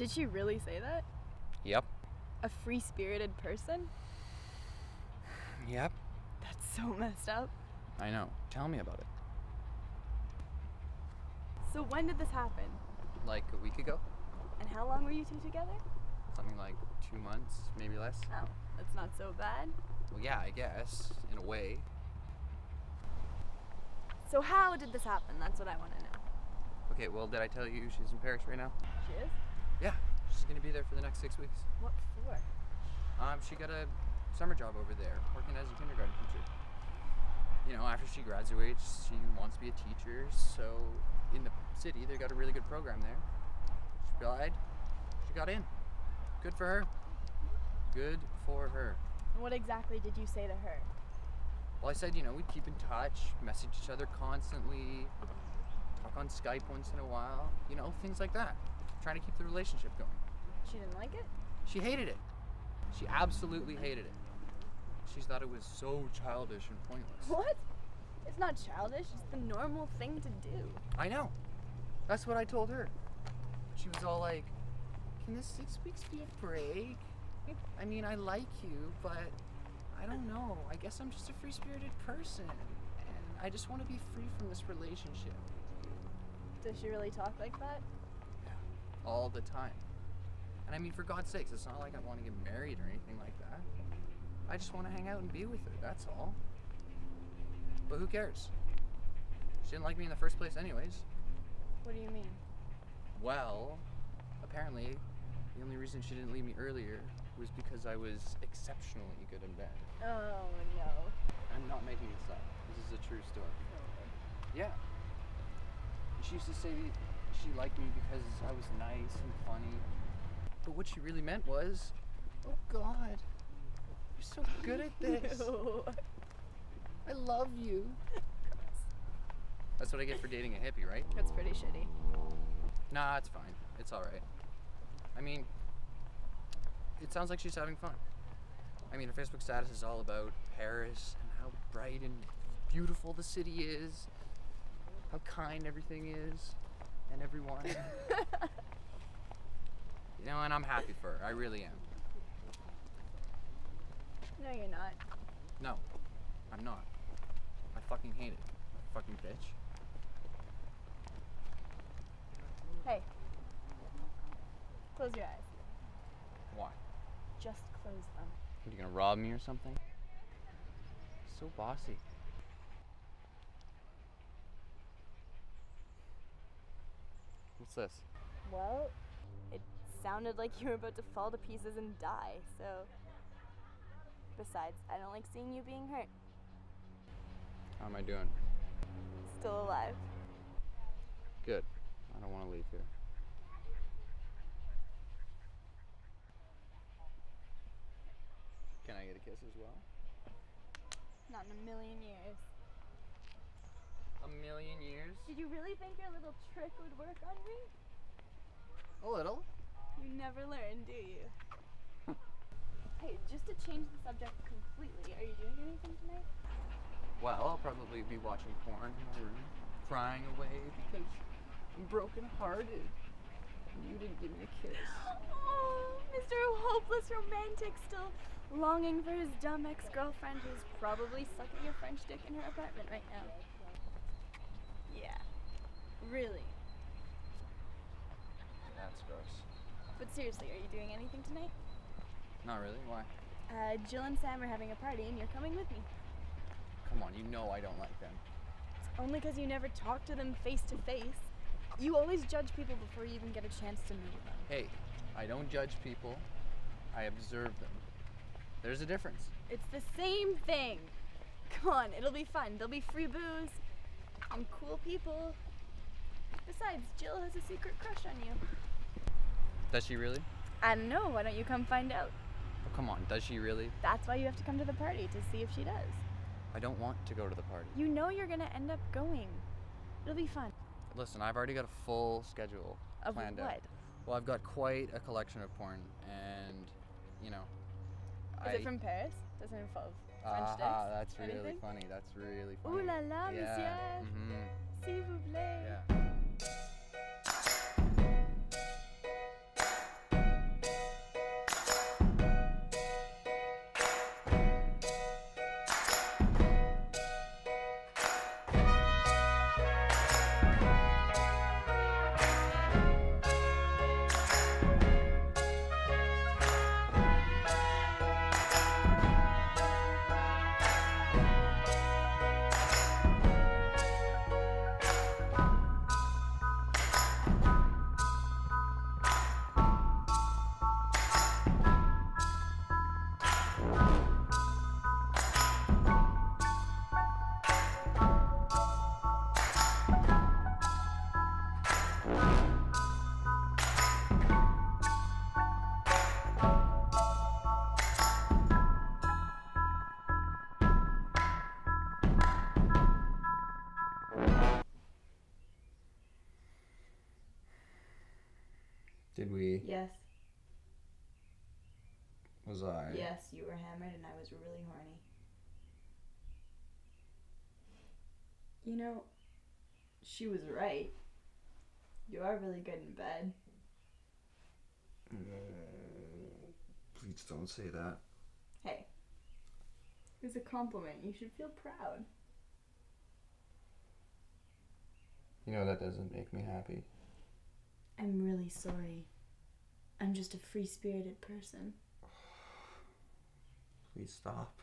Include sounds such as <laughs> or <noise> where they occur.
Did she really say that? Yep. A free spirited person? Yep. That's so messed up. I know. Tell me about it. So, when did this happen? Like a week ago? And how long were you two together? Something like two months, maybe less. Oh, that's not so bad. Well, yeah, I guess, in a way. So, how did this happen? That's what I want to know. Okay, well, did I tell you she's in Paris right now? She is? Yeah, she's gonna be there for the next six weeks. What for? Um, she got a summer job over there, working as a kindergarten teacher. You know, after she graduates, she wants to be a teacher, so in the city, they got a really good program there. She applied, she got in. Good for her. Good for her. And what exactly did you say to her? Well, I said, you know, we'd keep in touch, message each other constantly, talk on Skype once in a while, you know, things like that. Trying to keep the relationship going. She didn't like it? She hated it. She absolutely hated it. She thought it was so childish and pointless. What? It's not childish, it's the normal thing to do. I know. That's what I told her. She was all like, Can this six weeks be a break? I mean, I like you, but I don't know. I guess I'm just a free spirited person. And I just want to be free from this relationship Does she really talk like that? All the time. And I mean, for God's sakes, it's not like I want to get married or anything like that. I just want to hang out and be with her, that's all. But who cares? She didn't like me in the first place, anyways. What do you mean? Well, apparently, the only reason she didn't leave me earlier was because I was exceptionally good in bed. Oh no. I'm not making this up. This is a true story. Yeah. She used to say she liked me because I was nice and funny. But what she really meant was, oh God, you're so good at this. <laughs> Ew. I love you. That's what I get for dating a hippie, right? That's pretty shitty. Nah, it's fine. It's all right. I mean, it sounds like she's having fun. I mean, her Facebook status is all about Paris and how bright and beautiful the city is, how kind everything is, and everyone. <laughs> you know, and I'm happy for her. I really am. No, you're not. No, I'm not. I fucking hate it. Fucking bitch. Hey. Close your eyes. Why? Just close them. Are you gonna rob me or something? So bossy. What's this? Well, it sounded like you were about to fall to pieces and die, so. Besides, I don't like seeing you being hurt. How am I doing? Still alive. Good. I don't want to leave here. Can I get a kiss as well? Not in a million years. A million years? Did you really think your little trick would work on me? A little. You never learn, do you? <laughs> hey, just to change the subject completely, are you doing anything tonight? Well, I'll probably be watching porn in my room, crying away because I'm brokenhearted. And you didn't give me a kiss. <gasps> Oh, Mr. Hopeless Romantic still longing for his dumb ex girlfriend who's probably sucking a French dick in her apartment right now. Yeah. Really. That's gross. But seriously, are you doing anything tonight? Not really. Why? Uh, Jill and Sam are having a party and you're coming with me. Come on, you know I don't like them. It's only because you never talk to them face to face. You always judge people before you even get a chance to meet them. Hey, I don't judge people. I observe them. There's a difference. It's the same thing. Come on, it'll be fun. There'll be free booze and cool people. Besides, Jill has a secret crush on you. Does she really? I don't know. Why don't you come find out? Oh, come on. Does she really? That's why you have to come to the party to see if she does. I don't want to go to the party. You know you're gonna end up going. It'll be fun. Listen, I've already got a full schedule Of planned what? out. Well, I've got quite a collection of porn, and you know. Is it from Paris? Does it involve French Aha, dicks? Ah, that's really Anything? funny. That's really funny. Ooh la la, yeah. monsieur. Did we? Yes. Was I? Yes, you were hammered and I was really horny. You know, she was right. You are really good in bed. Mm, please don't say that. Hey, it was a compliment. You should feel proud. You know that doesn't make me happy. I'm really sorry. I'm just a free spirited person. Please stop.